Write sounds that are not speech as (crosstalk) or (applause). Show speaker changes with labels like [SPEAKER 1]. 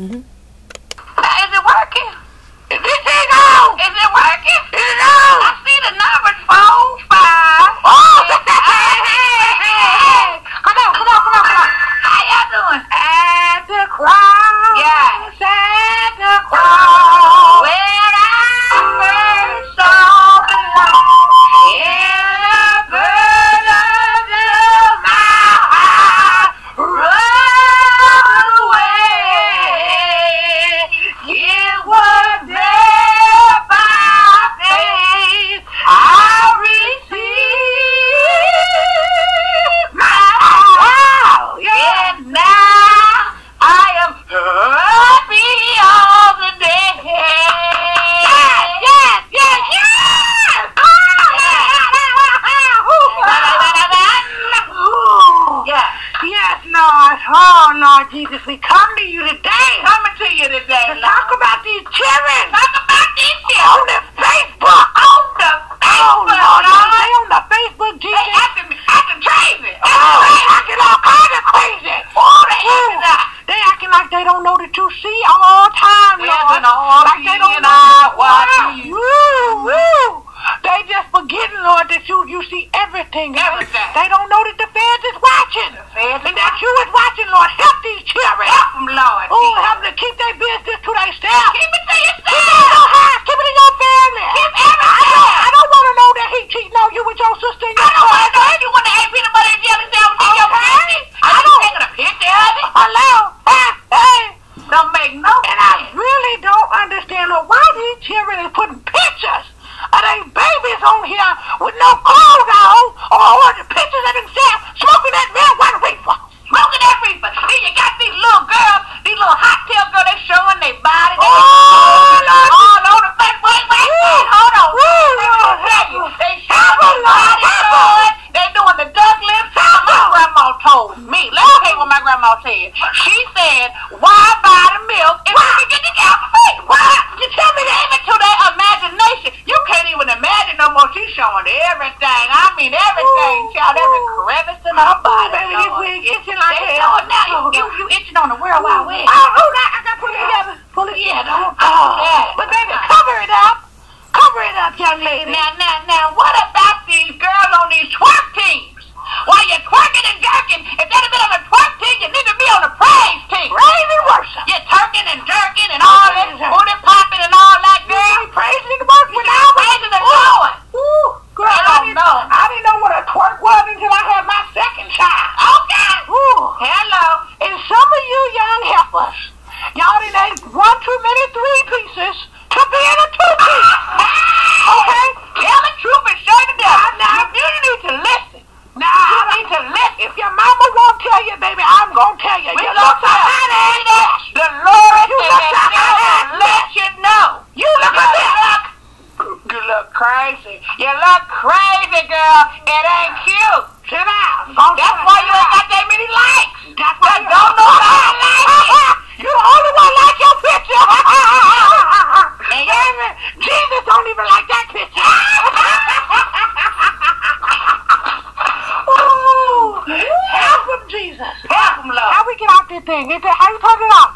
[SPEAKER 1] Mm-hmm.
[SPEAKER 2] Now, is it working? Is this thing on? Is it working? Is it on? I see the numbers Oh, Lord Jesus, we come to you today. Coming to you today. To talk about these children. Talk about these children. On the Facebook. On the oh, Facebook. Oh, Lord. They on the Facebook, Jesus. They acting, acting crazy. Oh, they acting all kind of crazy. Oh, they acting like. They acting like they don't know that you see all the time, Lord. Like they don't know. Woo, woo. They just forgetting, Lord, that you you see everything. Everything. They don't know that the feds is watching. The feds and that you is watching, Lord. Help these children. Help them, Lord. Oh, help them to keep their business to themselves. Keep it to yourself. Keep it in your house. Keep it in your family. Keep everything. I don't, I don't want to know that he cheating on you with your sister and your I don't want to know if you want to eat peanut butter and jelly sandwich in your pussy. I don't taking a picture of it. Hello. Hey, hey. Don't make no And I really don't understand Lord, why these children is putting pictures of their babies on here with no clothes on or, or the pictures of themselves smoking that real white reefer. Smoking that reefer. Then you got these little girls, these little hot tail girls, they showing their body. They oh, Lord. All on the face. Wait, wait, wait. Hold on. Let me tell you. They showing their body. Lord. They doing the duck lips. My grandma told me. Let me tell you what my grandma said. She said, why buy the milk if you can get the cow for free? Why? You tell me that even to their imagination. You can't even imagine no more. She's showing everything. I mean everything, child. Every crevice in her body. Baby, this wig itching like hell. They know it now. You, oh. you, you itching on the World Wide Web. Oh, oh, now I got to pull it together. Pull it. Yeah, don't, oh. do that. But baby, cover it up. Cover it up, young lady. Now, now, now, what about these girls on these twerk teams? While you're twerking and jerking, instead of being on the twerk team, you need to be on the praise team. Praise and worship. You're twerking and jerking and all that, booty popping and all that, girl. Praising and worship. Now praising the Lord. Ooh, girl, I, don't know. I didn't know what a twerk was until I had my second child. Okay. Ooh, hello. And some of you young helpers, y'all didn't ate one too many three pieces to be in a two piece. okay? Tell the truth and show the devil. Now, you need to listen. Now, you need to listen. If your mama won't tell you, baby, I'm going to tell you. We you look so honey. The Lord you look so honey. let you know. You look at this. You look crazy. You look crazy, girl. It ain't cute. Sit down. That's why you ain't got that many likes. That's why you don't know how to like it. You (laughs) the only one like your picture. and even Jesus don't even like that picture. (laughs) Ooh, help him, Jesus. Help him, Lord. How we get out this thing? Is it, how you turn it off?